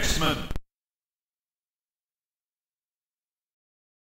X-Men.